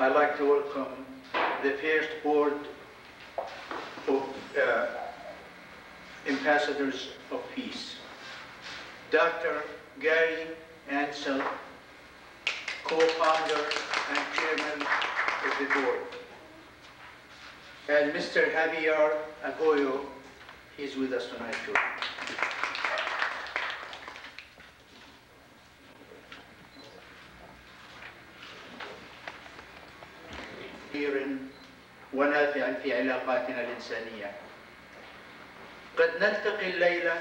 I'd like to welcome the first board of uh, ambassadors of peace. Dr. Gary Ansel, co-founder and chairman of the board. And Mr. Javier Agoyo, he's with us tonight too. في علاقاتنا الإنسانية. قد نلتقي الليلة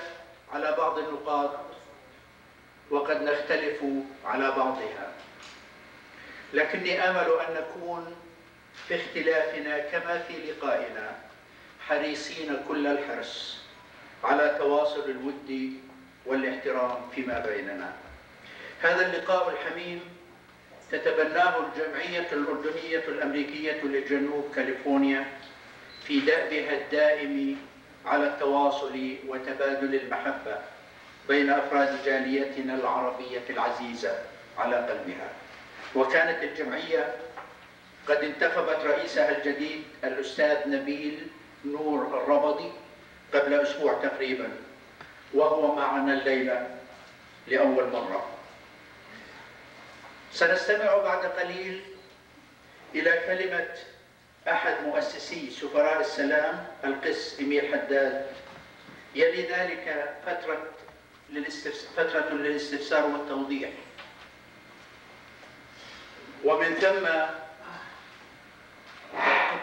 على بعض النقاط وقد نختلف على بعضها. لكني آمل أن نكون في اختلافنا كما في لقائنا حريصين كل الحرص على تواصل الود والاحترام فيما بيننا. هذا اللقاء الحميم تتبناه الجمعية الأردنية الأمريكية لجنوب كاليفورنيا في دأبها الدائم على التواصل وتبادل المحبة بين أفراد جاليتنا العربية العزيزة على قلبها. وكانت الجمعية قد انتخبت رئيسها الجديد الأستاذ نبيل نور الربضي قبل أسبوع تقريبا وهو معنا الليلة لأول مرة. سنستمع بعد قليل إلى كلمة أحد مؤسسي سفراء السلام القس إمير حداد. يلي ذلك فترة فترة للاستفسار والتوضيح. ومن ثم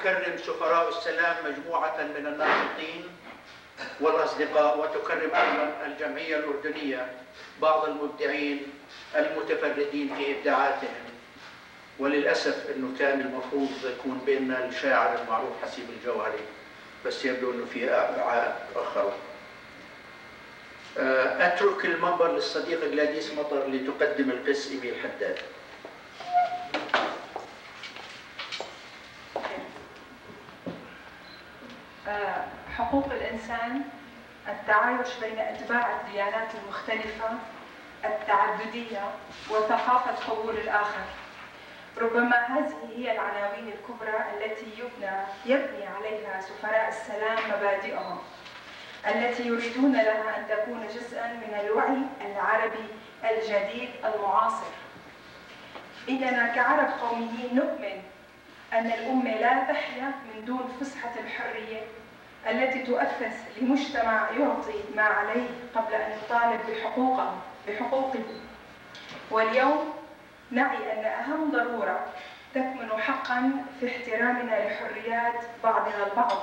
تكرم سفراء السلام مجموعة من الناشطين والأصدقاء وتكرم أيضا الجمعية الأردنية بعض المبدعين المتفردين في إبداعاتهم. وللأسف أنه كان المفروض يكون بيننا الشاعر المعروف حسيب الجوهري بس يبدو أنه في أخر أترك المنبر للصديق جلاديس مطر لتقدم القس إيميل حداد حقوق الإنسان التعايش بين أتباع الديانات المختلفة التعددية وثقافة قبول الآخر. ربما هذه هي العناوين الكبرى التي يبنى يبني عليها سفراء السلام مبادئهم التي يريدون لها أن تكون جزءا من الوعي العربي الجديد المعاصر. إننا كعرب قوميين نؤمن أن الأمة لا تحيا من دون فسحة الحرية التي تؤسس لمجتمع يعطي ما عليه قبل أن يطالب بحقوقه. بحقوقه واليوم نعي أن أهم ضرورة تكمن حقا في احترامنا لحريات بعضنا البعض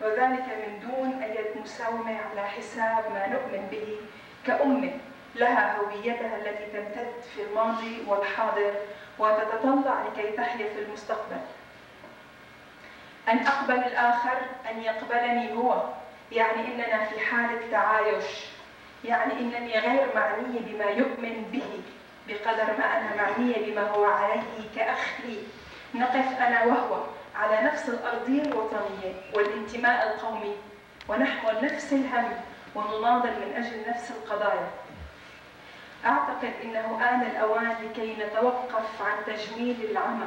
وذلك من دون أي مساومة على حساب ما نؤمن به كأمة لها هويتها التي تمتد في الماضي والحاضر وتتطلع لكي تحيا في المستقبل. أن أقبل الآخر أن يقبلني هو يعني إننا في حالة تعايش. يعني إنني غير معنية بما يؤمن به بقدر ما أنا معنية بما هو عليه كأخ لي نقف أنا وهو على نفس الأرضية الوطنية والانتماء القومي ونحمل نفس الهم ونناضل من أجل نفس القضايا. أعتقد أنه آن الأوان لكي نتوقف عن تجميل العمى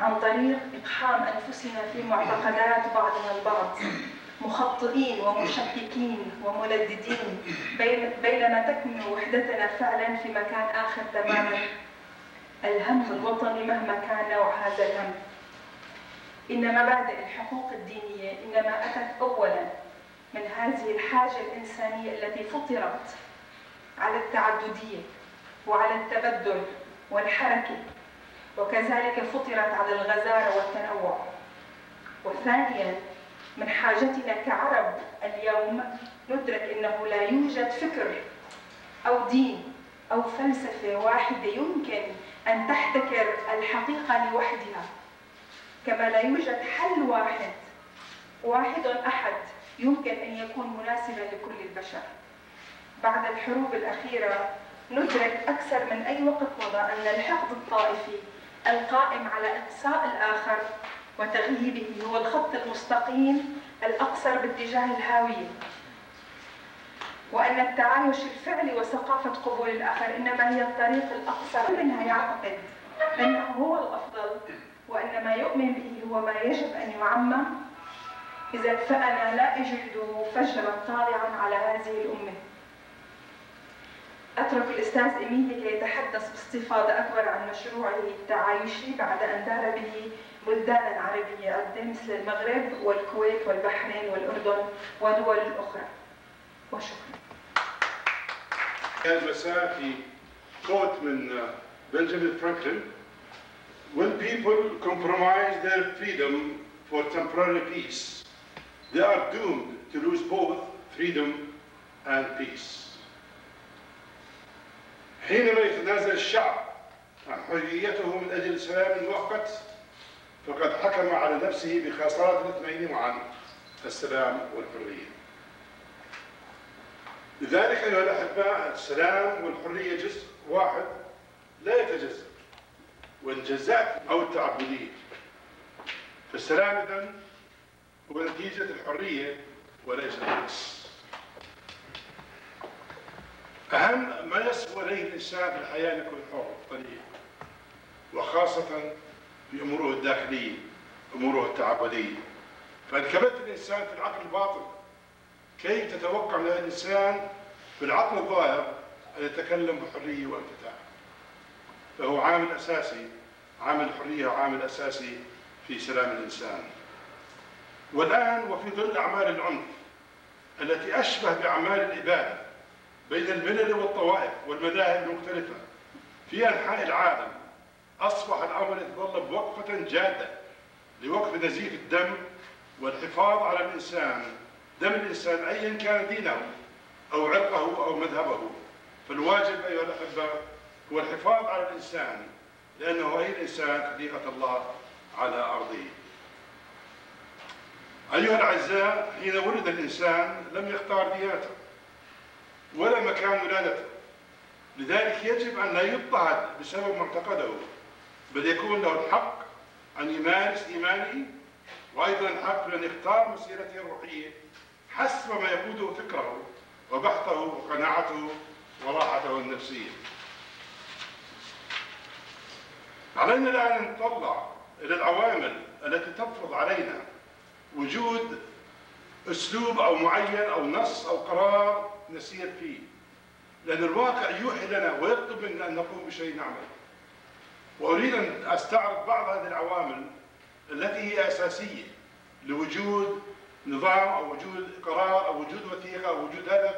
عن طريق إقحام أنفسنا في معتقدات بعضنا البعض مخطئين ومشككين وملددين بينما تكمن وحدتنا فعلا في مكان آخر تماما. الهم الوطني مهما كان نوع هذا الهم. إن مبادئ الحقوق الدينية إنما أتت أولا من هذه الحاجة الإنسانية التي فطرت على التعددية وعلى التبدل والحركة وكذلك فطرت على الغزارة والتنوع. وثانيا من حاجتنا كعرب اليوم ندرك إنه لا يوجد فكر أو دين أو فلسفة واحدة يمكن أن تحتكر الحقيقة لوحدها. كما لا يوجد حل واحد واحد أحد يمكن أن يكون مناسبا لكل البشر. بعد الحروب الأخيرة ندرك أكثر من أي وقت مضى أن الحقد الطائفي القائم على إقصاء الآخر وتغييبه هو الخط المستقيم الأقصر باتجاه الهاوية. وأن التعايش الفعلي وثقافة قبول الآخر إنما هي الطريق الأقصر منها يعتقد أنه هو الأفضل أن ما يؤمن به هو ما يجب أن يعمم إذا فأنا لا أجد فجرا طالعا على هذه الأمة. أترك الأستاذ إميلي ليتحدث باستفاضة أكبر عن مشروعه التعايشي بعد أن دار به بلدانا عربية عدة مثل المغرب والكويت والبحرين والأردن ودول أخرى. وشكرا. كان مساء في كوت من بنجامين فرانكلين When people compromise their freedom for temporary peace, they are doomed to lose both freedom and peace. حينما يتنازل الشعب عن حريته من أجل سلام مؤقت فقد حكم على نفسه بخسارة الاثنين معا السلام والحرية. لذلك أيها الأحباء السلام والحرية جزء واحد لا يتجزأ والجزاء أو التعبدية. فالسلام إذن هو نتيجة الحرية وليس العكس أهم ما يصبو إليه الإنسان في الحياة أن يكون حر طريق وخاصة في أموره الداخلية أموره التعبدية. فإن كبت الإنسان في العقل الباطن كيف تتوقع من الإنسان في العقل الظاهر أن يتكلم بحرية وانفتاح. فهو عامل أساسي عامل الحرية وعامل أساسي في سلام الإنسان. والآن وفي ظل أعمال العنف التي أشبه بأعمال الإبادة بين الملل والطوائف والمذاهب المختلفة. في أنحاء العالم أصبح الأمر يتطلب وقفة جادة لوقف نزيف الدم والحفاظ على الإنسان دم الإنسان أيا كان دينه أو عرقه أو مذهبه. فالواجب أيها الأحبة هو الحفاظ على الإنسان لأنه أي الإنسان خليقة الله على أرضه. أيها الأعزاء حين ولد الإنسان لم يختار ديانته ولا مكان ولادته. لذلك يجب أن لا يضطهد بسبب معتقده بل يكون له الحق أن يمارس إيمانه وأيضا الحق بأن يختار مسيرته الروحية حسب ما يقوده فكره وبحثه وقناعته وراحته النفسية. علينا الآن أن نطلع إلى العوامل التي تفرض علينا وجود أسلوب أو معين أو نص أو قرار نسير فيه. لأن الواقع يوحي لنا ويطلب منا أن نقوم بشيء نعمل. وأريد أن أستعرض بعض هذه العوامل التي هي أساسية لوجود نظام أو وجود قرار أو وجود وثيقة أو وجود هدف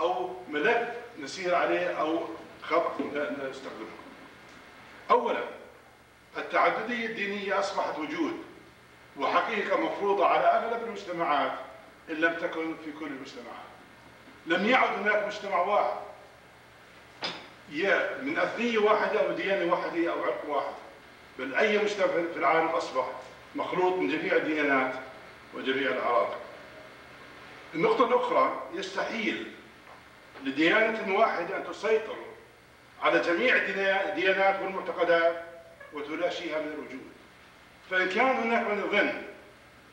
أو ملف نسير عليه أو خط نستخدمه. أولا التعددية الدينية أصبحت وجود وحقيقة مفروضة على أغلب المجتمعات إن لم تكن في كل المجتمعات. لم يعد هناك مجتمع واحد. يا من أثنية واحدة أو ديانة واحدة أو عرق واحد. بل أي مجتمع في العالم أصبح مخلوط من جميع الديانات وجميع الأعراض النقطة الأخرى يستحيل لديانة واحدة أن تسيطر على جميع الديانات والمعتقدات وتلاشيها من الوجود. فإن كان هناك من يظن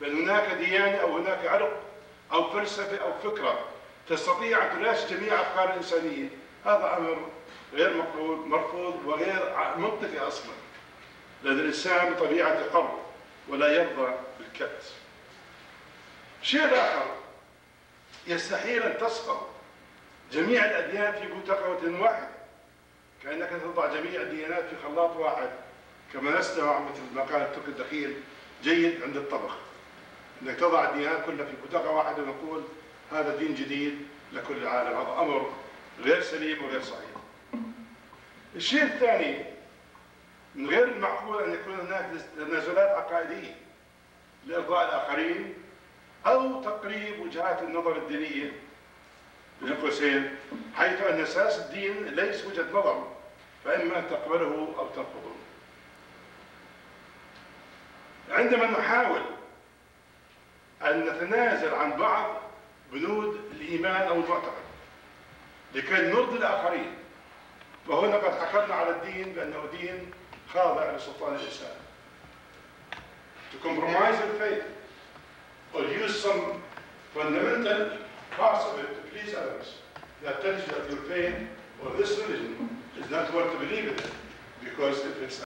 بأن هناك ديانة أو هناك عرق أو فلسفة أو فكرة تستطيع أن تلاشي جميع أفكار الإنسانية. هذا أمر غير مقبول مرفوض وغير منطقي أصلا. لأن الإنسان بطبيعته حر ولا يرضى بالكبت الشيء الآخر يستحيل أن تسقط جميع الأديان في بوتقة واحدة. كأنك تضع جميع الديانات في خلاط واحد كما نسمع مثل ما قال الترك الدخيل جيد عند الطبخ. إنك تضع الديانات كلها في بطاقه واحدة ونقول هذا دين جديد لكل العالم هذا أمر غير سليم وغير صحيح. الشيء الثاني من غير المعقول أن يكون هناك تنازلات عقائدية لإرضاء الآخرين أو تقريب وجهات النظر الدينية بين قوسين حيث أن أساس الدين ليس وجهة نظر فإما أن تقبله أو ترفضه. عندما نحاول أن نتنازل عن بعض بنود الإيمان أو المعتقد لكي نرضي الآخرين فهنا قد حكمنا على الدين بأنه دين خاضع لسلطان الإنسان to compromise your faith or use some fundamental parts of it to please others that tells you that your faith or this religion is not worth to believe in because if it's